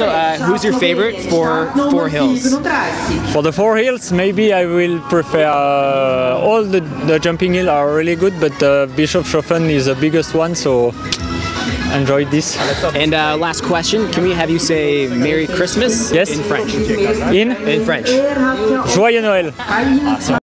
So, uh, who's your favorite for Four Hills? For the four hills, maybe I will prefer uh, all the, the jumping hills are really good, but uh, Bischofshofen is the biggest one, so enjoy this. And uh, last question, can we have you say Merry Christmas Yes. in French? In In French. Joyeux Noël. Awesome.